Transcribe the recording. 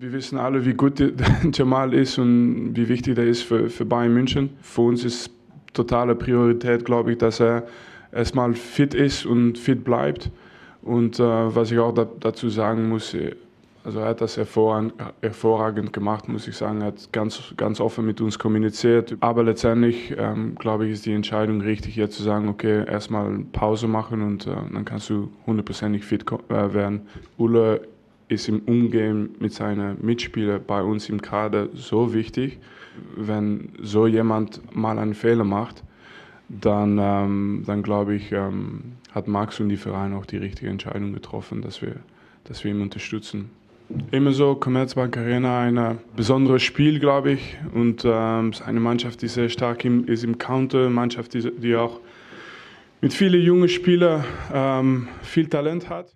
Wir wissen alle, wie gut Jamal ist und wie wichtig er ist für, für Bayern München. Für uns ist totale Priorität, glaube ich, dass er erstmal fit ist und fit bleibt. Und äh, was ich auch da, dazu sagen muss, also er hat das hervorragend, hervorragend, gemacht, muss ich sagen. Er hat ganz, ganz offen mit uns kommuniziert. Aber letztendlich, ähm, glaube ich, ist die Entscheidung richtig, jetzt zu sagen, okay, erstmal Pause machen und äh, dann kannst du hundertprozentig fit äh, werden. Ulle ist im Umgehen mit seinen Mitspielern bei uns im Kader so wichtig. Wenn so jemand mal einen Fehler macht, dann, ähm, dann glaube ich, ähm, hat Max und die Vereine auch die richtige Entscheidung getroffen, dass wir, dass wir ihn unterstützen. Immer so, Commerzbank Arena, ein besonderes Spiel, glaube ich. Und ähm, eine Mannschaft, die sehr stark im, ist im Counter, eine Mannschaft, die, die auch mit vielen jungen Spielern ähm, viel Talent hat.